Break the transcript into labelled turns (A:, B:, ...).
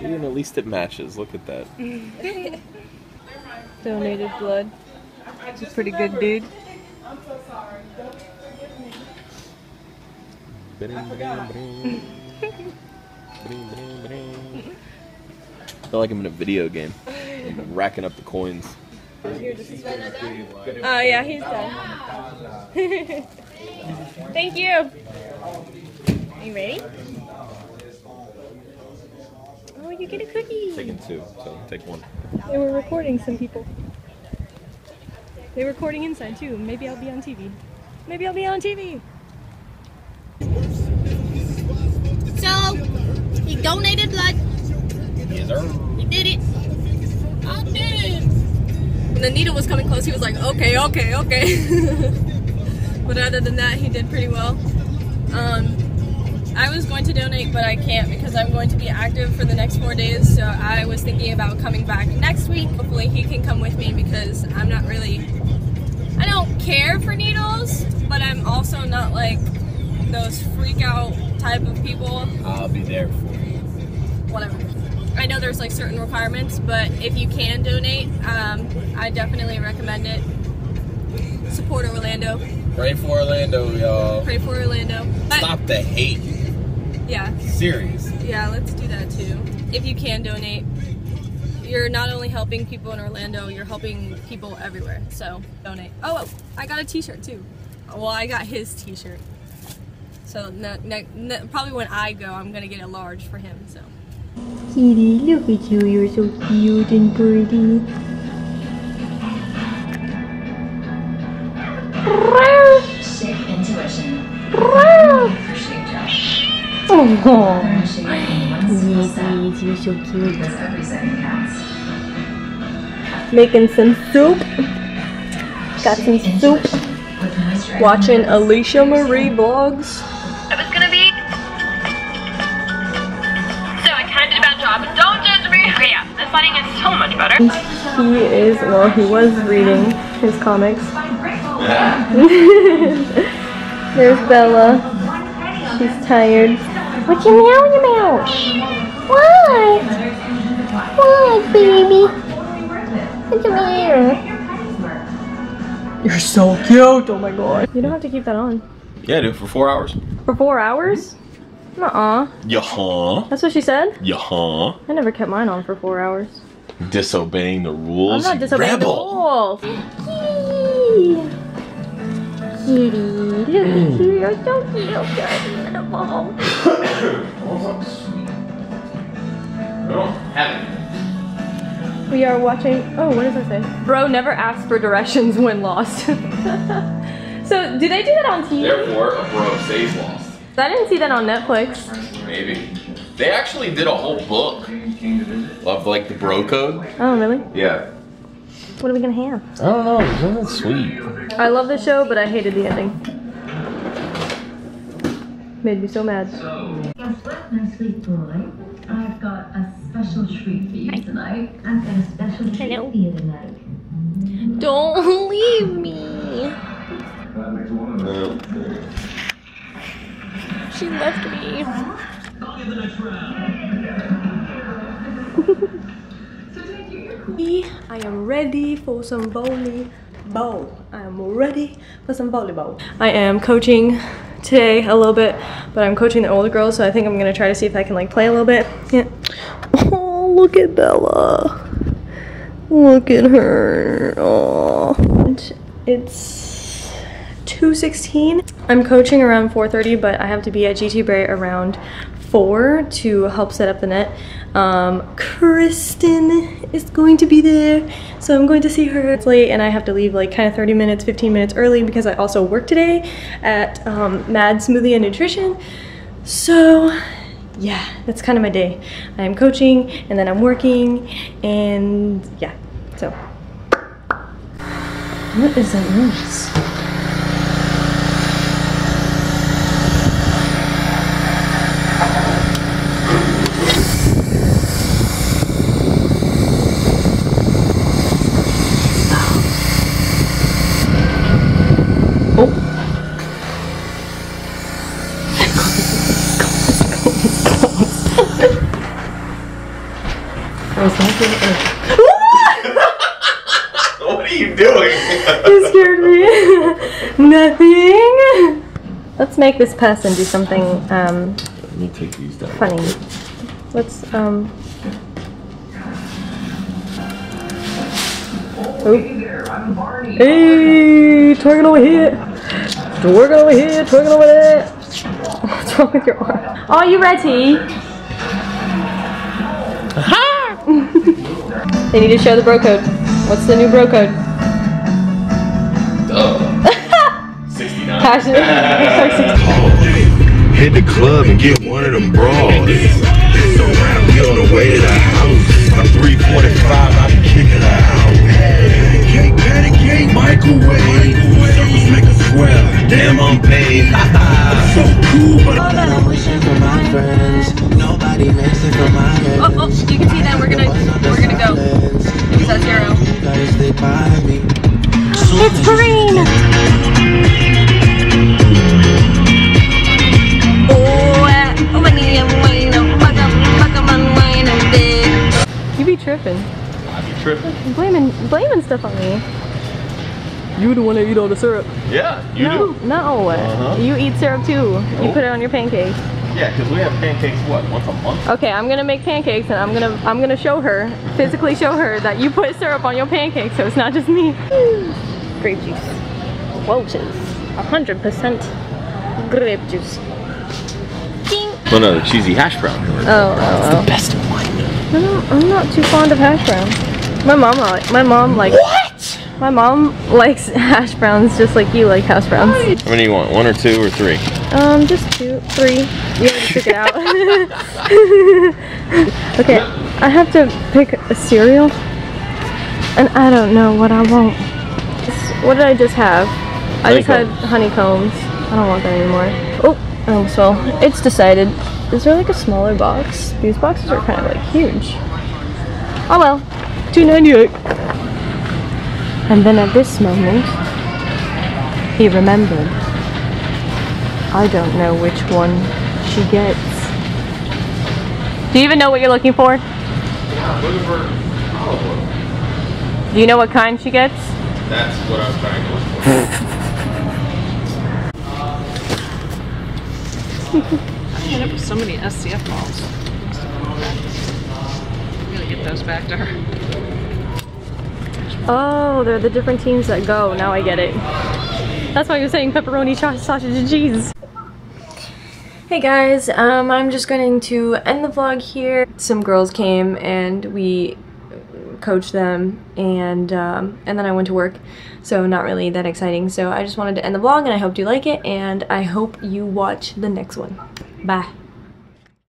A: See, and at least it matches. Look at that.
B: Donated blood. He's a pretty good dude. I'm so sorry.
A: I feel like I'm in a video game. I'm racking up the coins.
B: Oh yeah, he's done. Thank you. Are you ready? Oh, you get a cookie.
A: Taking two, so take one.
B: They were recording some people. They were recording inside too. Maybe I'll be on TV. Maybe I'll be on TV.
C: So, he donated blood.
A: Yes, sir.
C: He did it. I did it. When the needle was coming close, he was like, okay, okay, okay. but other than that, he did pretty well. Um, I was going to donate, but I can't because I'm going to be active for the next four days. So I was thinking about coming back next week. Hopefully, he can come with me because I'm not really. I don't care for needles, but I'm also not like those freak out type of people.
A: I'll be there for you.
C: whatever. I know there's like certain requirements, but if you can donate, um, I definitely recommend it. Support Orlando.
A: Pray for Orlando, y'all.
C: Pray for Orlando. But,
A: Stop the hate.
C: Yeah,
A: Serious.
C: yeah, let's do that too. If you can donate, you're not only helping people in Orlando, you're helping people everywhere. So donate. Oh, I got a T-shirt too. Well, I got his T-shirt. So no, no, no, probably when I go, I'm gonna get a large for him. So.
B: Kitty, look at you. You're so cute and pretty. Oh,
D: Current shape in one single step.
B: you're so cute.
D: Because every second counts.
B: Making some soup. Got some soup.
D: intuition with moisturizer
B: Watching. Alicia Marie vlogs.
E: It was gonna be. So I kind of did a bad job. Don't judge me. Okay, yeah, this lighting is so much better.
B: He is, well, he was reading his comics. There's Bella. She's tired. What you meow you meow? What? What, baby? What you meow? You're so cute. Oh my god. You don't have to keep that on.
A: Yeah, dude, for four hours.
B: For four hours? Nuh-uh.
A: Yeah, huh?
B: That's what she said?
A: Yeah, huh?
B: I never kept mine on for four hours.
A: Disobeying the rules.
B: I'm not disobeying
A: Rebel.
B: the rules. Kitty, look at you. You're so cute. Beautiful. We are watching. Oh, what does that say? Bro never asks for directions when lost. so, do they do that on TV?
A: Therefore, a bro stays lost.
B: I didn't see that on Netflix.
A: Maybe. They actually did a whole book of like the bro code.
B: Oh, really?
A: Yeah.
B: What are we gonna have?
A: I don't know. Isn't that sweet?
B: I love the show, but I hated the ending. Made me so mad.
D: Guess what, my sweet boy? I've got a special treat for you tonight. I've got a special treat for you tonight.
B: Don't leave me. She left me. I am ready for some volleyball. I am ready for some volleyball. I am coaching today a little bit, but I'm coaching the older girls, so I think I'm gonna try to see if I can like play a little bit. Yeah. Oh, look at Bella. Look at her. Oh. It's 2:16. I'm coaching around 4:30, but I have to be at GT Bray around 4 to help set up the net. Um, Kristen is going to be there, so I'm going to see her. It's late, and I have to leave like kind of 30 minutes, 15 minutes early because I also work today at um, Mad Smoothie and Nutrition. So yeah, that's kind of my day. I'm coaching and then I'm working and yeah, so. What is that noise? Oh.
A: What are you doing?
B: You scared me. Nothing. Let's make this person do something um,
A: Let me take these down.
B: funny. Let's um. Oh. Hey, twerking over here. Twerking over here, twerking over there. What's wrong with your arm? Are you ready? They need to show the bro code. What's the new bro code?
A: Oh. 69.
B: Passionate.
F: Hit the club and get one of them bras. Get on the way to the house. I'm 345, I be kicking her out. Patty cake, patty cake, microwave. Circles make a square. Damn, I'm paid.
B: Stuff on me. You the one that eat all the syrup.
A: Yeah, you
B: no,
A: do.
B: no.
A: Uh-huh.
B: You eat syrup too. You
A: Nope.
B: put it on your pancakes.
A: Yeah, because we have pancakes, what, once a month?
B: Okay, I'm gonna make pancakes and I'm gonna I'm gonna show her, physically show her that you put syrup on your pancakes, so it's not just me. Grape juice. Welch's. 100% grape juice. Ding.
A: Well, no, the cheesy hash brown.
B: Oh, oh, oh.
A: Best one.
B: No, I'm not too fond of hash browns. My mom, my mom like. What? My mom likes hash browns just like you like hash browns.
A: How many do you want? One or two or three?
B: Um, just two, three. You already took it out. okay, I have to pick a cereal, and I don't know what I want. What did I just have? I just had honeycombs. I don't want that anymore. Oh, oh, so it's decided. Is there like a smaller box? These boxes are kind of like huge. Oh well, 298. And then at this moment, he remembered. I don't know which one she gets. Do you even know what you're looking for? Yeah, looking for. Do you know what kind she gets?
A: That's what I was trying to look for.
G: I ended up with so many SCF balls. Get those back to her.
B: Oh, they're the different teams that go. Now I get it. That's why you're saying pepperoni, sausage, and cheese. Hey guys, um, I'm just going to end the vlog here. Some girls came and we coached them and um, and then I went to work so not really that exciting so I just wanted to end the vlog and I hope you like it and I hope you watch the next one bye